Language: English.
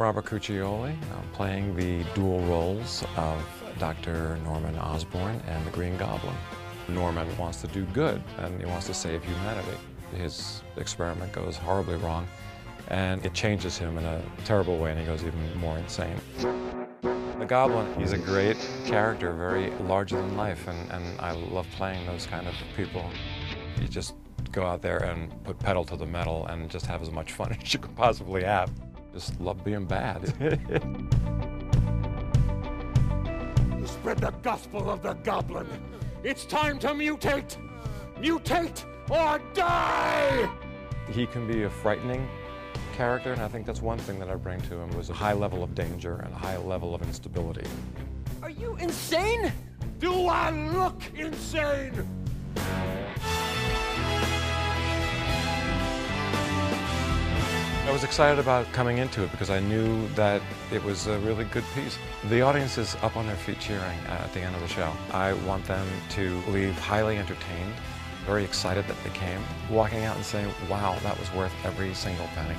Robert Cuccioli. I'm playing the dual roles of Dr. Norman Osborn and the Green Goblin. Norman wants to do good and he wants to save humanity. His experiment goes horribly wrong and it changes him in a terrible way and he goes even more insane. The Goblin, he's a great character, very larger than life, and, and I love playing those kind of people. You just go out there and put pedal to the metal and just have as much fun as you could possibly have. Just love being bad. You spread the gospel of the goblin. It's time to mutate! Mutate or die! he can be a frightening character, and I think that's one thing that I bring to him was a high level of danger and a high level of instability. Are you insane? Do I look insane? I was excited about coming into it because I knew that it was a really good piece. The audience is up on their feet cheering at the end of the show. I want them to leave highly entertained, very excited that they came, walking out and saying, wow, that was worth every single penny.